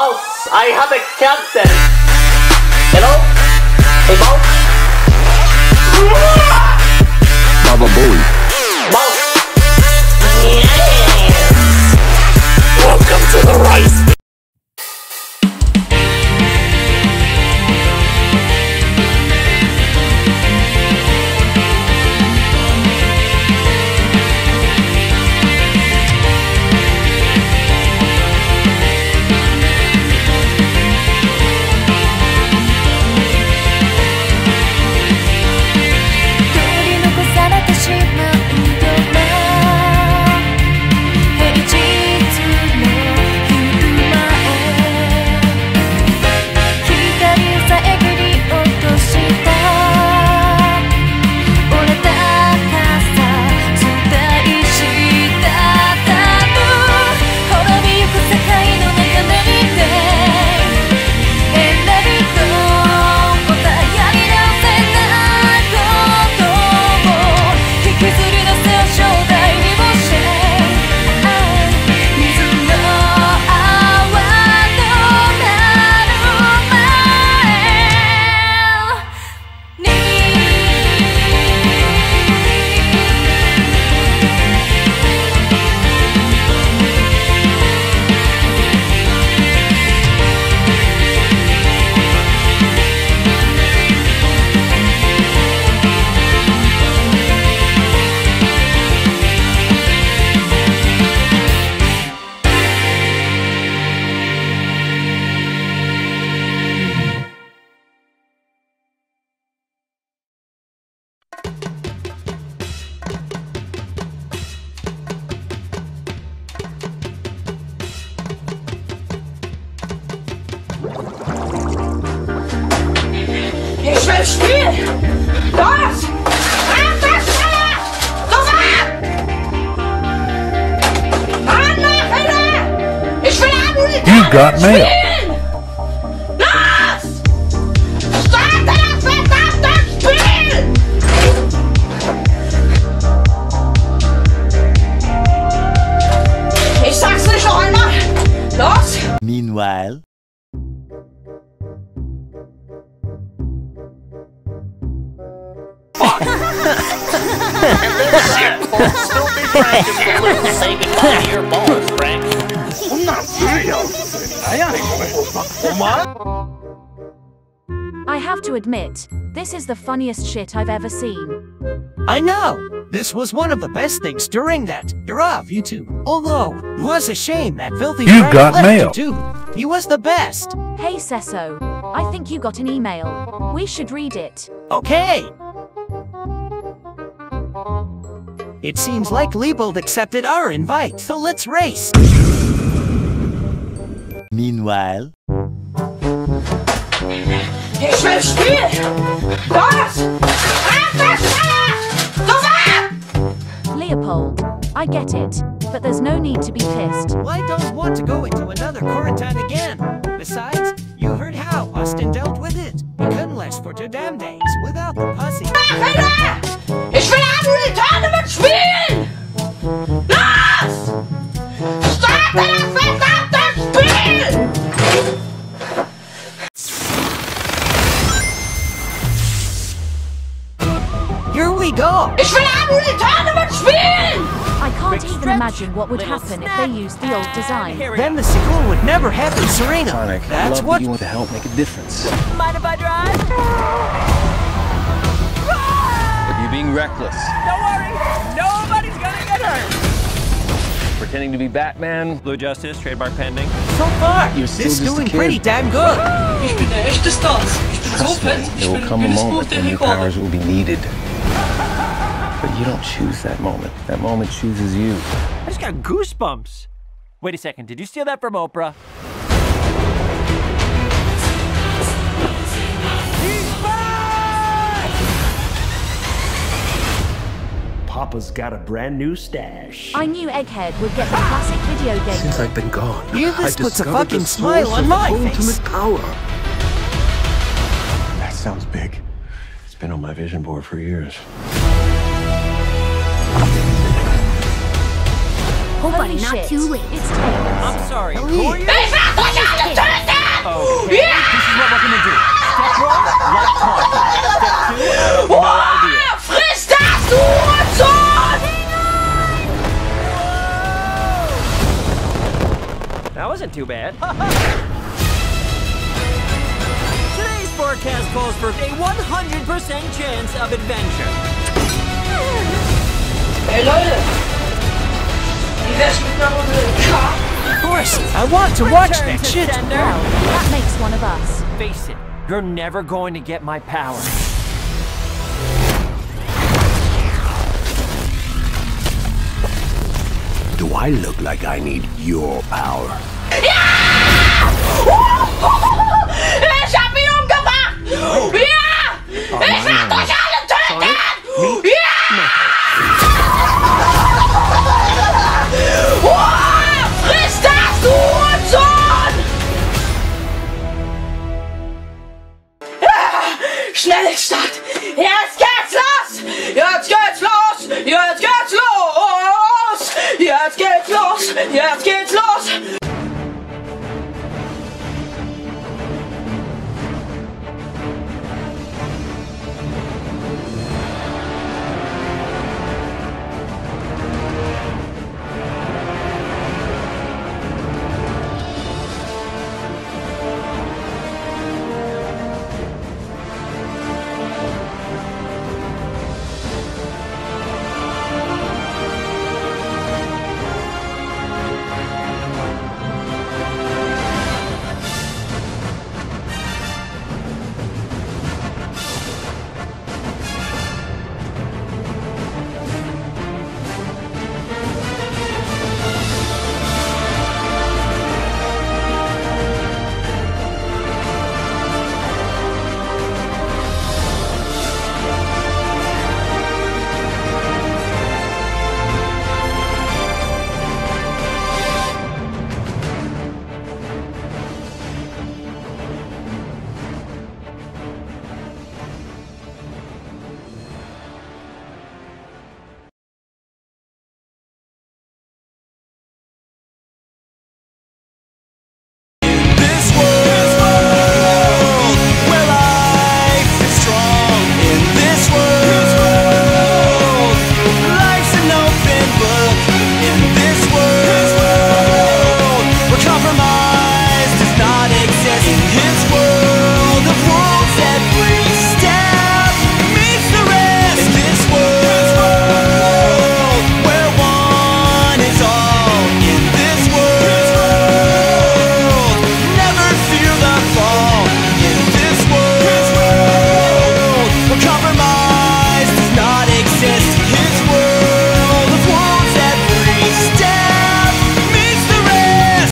Boss, I have a captain. Hello? Hey, boss? Baba Booey. Boss? Yes! Welcome to the rice Ich will spielen! Los! You got mail. Still be practicing little say goodbye to your boss, Frank. I have to admit, this is the funniest shit I've ever seen. I know! This was one of the best things during that. You're off, you two. Although, it was a shame that filthy You Frank got left mail. you too. He was the best. Hey Sesso, I think you got an email. We should read it. Okay. It seems like Leopold accepted our invite, so let's race. meanwhile, Ich will spielen! Los! Einfach schneller! Sofort! Leopold, I get it, but there's no need to be pissed. Well, I don't want to go into another quarantine again. Besides, you heard how Austin dealt with it. He couldn't last for two damn days Here we go! Ich will Amulition spielen! I can't even imagine what would happen if they used the old ah, design. Then the sequel would never happen, Serena. Sonic, I That's love what. that you want to help make a difference. Mind if I drive? But you being reckless, Don't worry, nobody's gonna get hurt. pretending to be Batman, Blue Justice, trademark pending. So far, You're still this just doing pretty damn good. Ich bin der echte Stars. Ich bin so trust me, fett. There will come a Guinness moment when new Rekorde. powers will be needed. But you don't choose that moment. That moment chooses you. I just got goosebumps. Wait a second, did you steal that from Oprah? Papa's got a brand new stash. I knew Egghead would get the classic video game. Since I've been gone, You I this puts a fucking smile on of my ultimate face. power. That sounds big. It's been on my vision board for years. not shit. too late. It's. I'm sorry. Corey. They found the turn it down! Oh, okay. yeah! This is what we're gonna do. Step one, Step two, no idea. Das, du Hang on! That wasn't too bad. Today's forecast calls for a 100% chance of adventure. Hey, Leute! Wie wär's mit einer Runde K? Of course, I want to watch that to shit. sender. Well, that makes one of us. Face it, you're never going to get my power. Do I look like I need your power? Ja! Jetzt geht's los, jetzt geht's los.